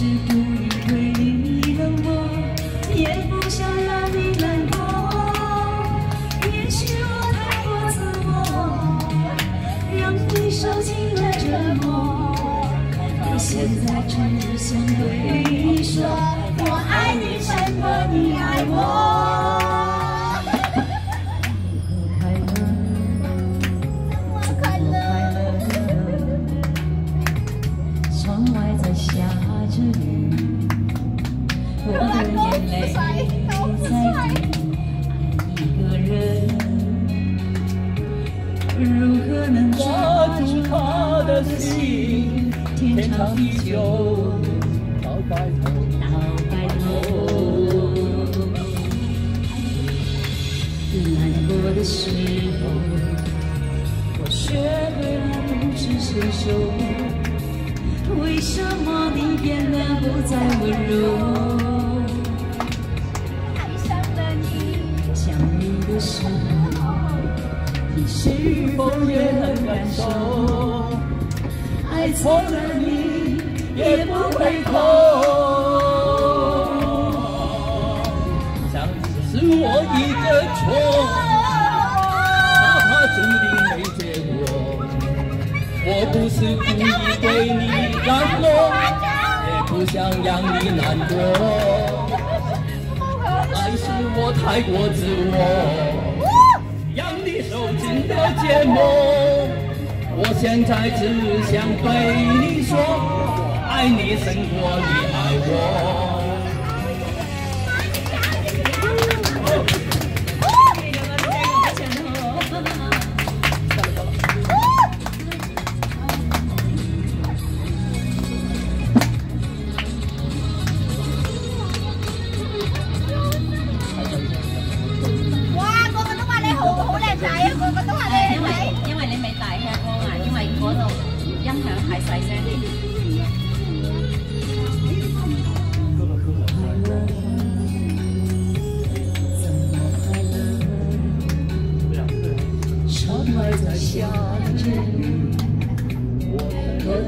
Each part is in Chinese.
不是因为你冷漠，也不想让你难过。也许我太过自我，让你受尽了折磨。我现在只想对你说。在一个人如何能抓住他的心？天长地久到白头，到白头。难过的时候，我学会了不知伸手。为什么你变得不再温柔？是否也能感受？爱错了你也不回头。想是我一个错，哪怕注定没结果，我不是故意对你冷落，也不想让你难过。爱是我太过自我，的寂寞。我现在只想对你说，我爱你胜过你爱我。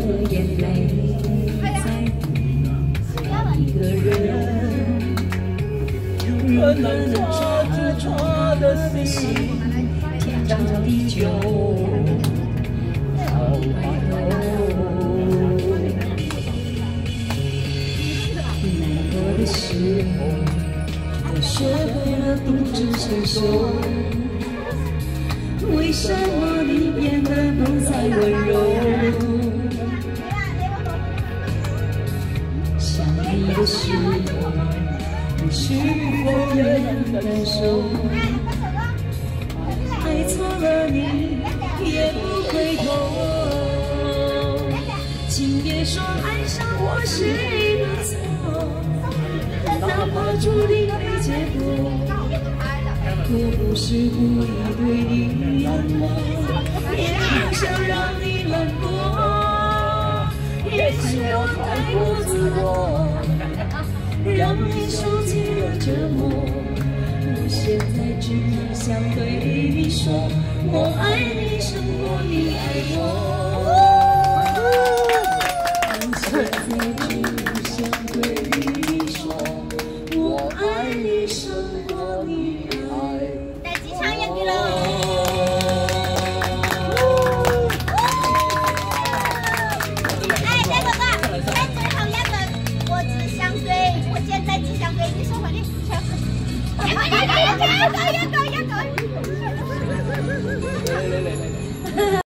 的眼泪在。一个人，如何能抓住他的心？天长地久到白头。难过的时候，我学会了独自承受。为什么你变得不再温柔？你的时候，你是否也能感受？爱错了你也不回头。请别说爱上我是你的错，哪怕注定没结果。我不是故意对你冷漠，也不想让你难过。也许我太过自我，让你受尽了折磨，我现在只想对你说，我爱你胜过你爱我。放下自己。